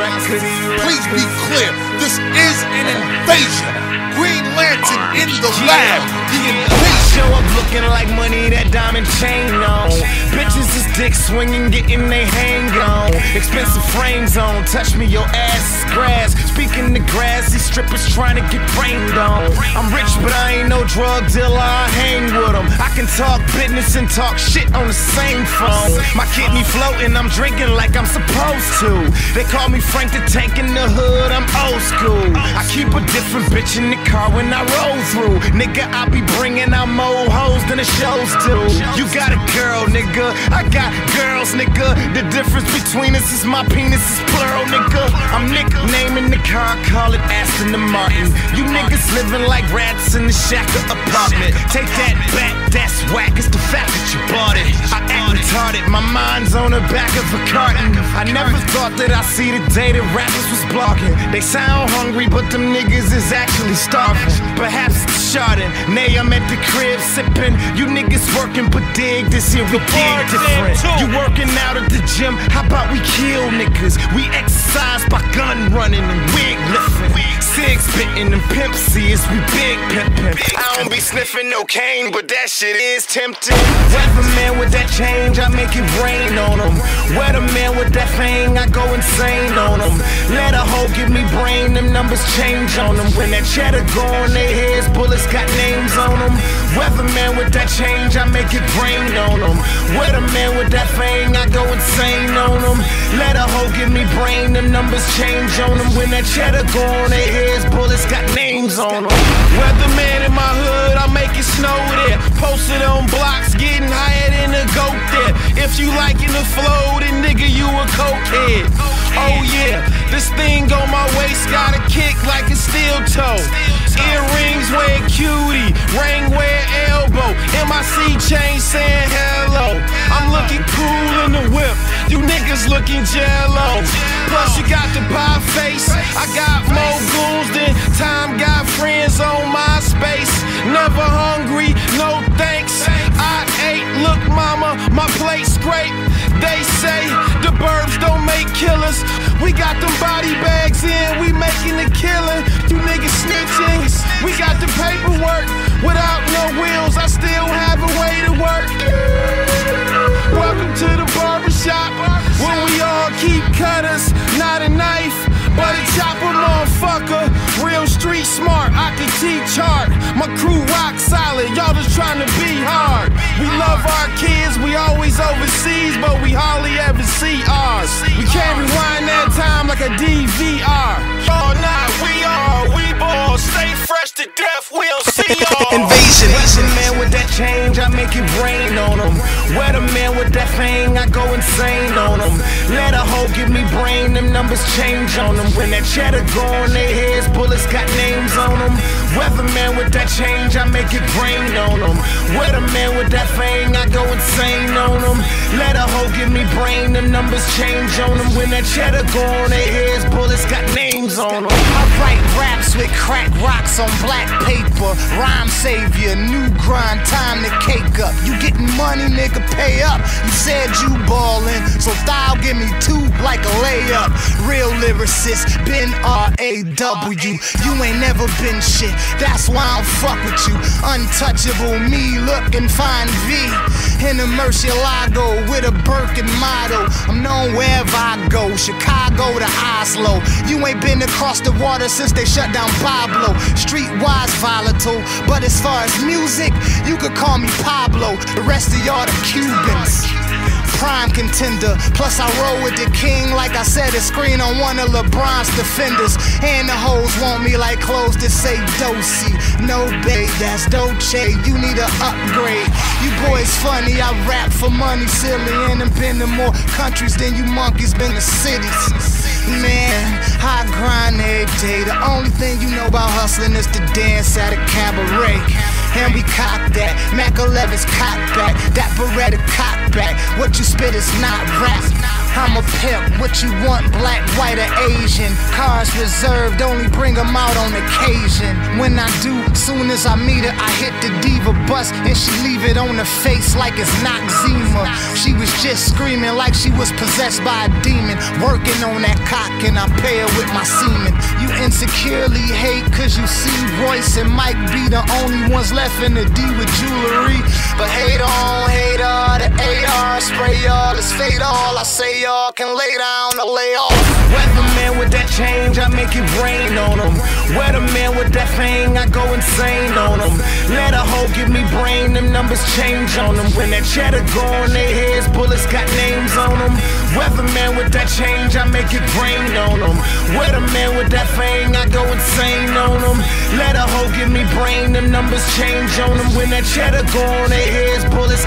Please be clear, this is an invasion. Green In the lab. The. Show up looking like money, that diamond chain on. Bitches is dick swinging, getting they hang on. Expensive frames on, touch me, your ass is grass. Speaking the grass, these strippers trying to get brained on. I'm rich, but I ain't no drug dealer, I hang with them. I can talk business and talk shit on the same phone. My kidney floating, I'm drinking like I'm supposed to. They call me Frank the Tank old school. I keep a different bitch in the car when I roll through. Nigga, I be bringing out more hoes than the shows do. You got a girl, nigga. I got girls, nigga. The difference between us is my penis is plural, nigga. I'm nicknaming the car, call it Aston the Martin. You niggas living like rats in the shacker apartment. Take that back, that's whack. It's the fact that you bought it. I act retarded. My mind's on the back of a carton. I never thought that I'd see the day that rappers was blogging. They sound hungry, but them niggas is actually starving. Perhaps it's Chardon. Nay, I'm at the crib sipping. You niggas working, but dig this here we dig different. You working out at the gym? How about we kill niggas? We exercise by gun running and wig lifting. Sig spitting and pimp seeds, we big pimpin'. I don't be sniffing no cane, but that shit is tempting. Weatherman with that change, I make it rain on them. Weatherman with that fang, I go insane on them. Let a hoe give me brain, them numbers change on them. When that cheddar go on their heads, bullets got names on them. Weatherman with that change, I make it rain on them. Weatherman with that fang, I go insane on them. Let a hoe give me brain, them numbers change on them. When that cheddar go on their heads, bullets got names on them. Weatherman in my hood, I make it snow there. Posted on blocks, getting higher than a goat there. If you liking the flow, then nigga, you a cokehead. Oh yeah, this thing on my waist got a kick like a steel toe. Earrings wear cutie, ring wear elbow. MIC chain saying hello. I'm looking cool in the whip. You niggas looking jello. Plus you got the pie face. I got more goons than Tom got friends on MySpace. Never hungry, We got them body bags in, we making a killing. You niggas snitching. We got the paperwork without no wheels. I still have a way to work. Welcome to the barbershop where we all keep cutters, not a knife, but a chopper, motherfucker. Real street smart, I can teach hard. My crew rock solid, y'all just trying to be hard. We love our kids, we always overseas, but we hardly ever see ours. We can't DVR. Y'all not, we are, we ball, stay fresh to death, we'll see y'all. Invasion. Asian man with that change, I make it rain on him. Weatherman with that fang, I go insane on him. Let a hoe give me brain, them numbers change on them. When that cheddar go on their heads, bullets got names on them. Weatherman with that change, I make it rain on them. Weatherman with that fang, give me brain, them numbers change on them. When that cheddar go on their heads, bullets got names on them. I write raps with crack rocks on black paper. Rhyme savior, new grind, time to cake up. You getting money, nigga, pay up. You said you ballin', so thou give me two like a layup. Real lyricist, been R A W. You ain't never been shit, that's why I don't fuck with you. Untouchable, me looking fine V. In a Murcielago with a Birkin motto. I'm known wherever I go, Chicago to Oslo. You ain't been across the water since they shut down Pablo. Streetwise volatile, but as far as music, you could call me Pablo. The rest of y'all the Cubans. Prime contender, plus I roll with the king. Like I said, a screen on one of LeBron's defenders. And the hoes want me like clothes that say Dosey. No babe, that's Dolce. You need an upgrade. You boys funny, I rap for money, silly, and I'm been to more countries than you monkeys been to cities. Man, I grind every day. The only thing you know about hustling is to dance at a cabaret. And we cock that. Mac 11's cock back. That Beretta cock back. What you spit is not rap. I'm a pimp, what you want, black, white, or Asian? Cars reserved, only bring them out on occasion. When I do, soon as I meet her, I hit the diva bus and she leave it on her face like it's Noxzema. She was just screaming like she was possessed by a demon. Working on that cock and I pay her with my semen. You insecurely hate cause you see Royce and Mike be the only ones left in the D with jewelry. But hate on, hate all, the AR, spray all, it's fade all. I say y'all can lay down or lay off. Weatherman with that change, I make it rain on them. Weatherman with that thing, I go insane on them. Let a hoe give me brain, them numbers change on them. When that cheddar go on their heads, bullets got names on them. Weatherman with that change, I make it rain on them. Weatherman with that thing, I go insane on them. Let a hoe give me brain, them numbers change on them. When that cheddar go on their heads, bullets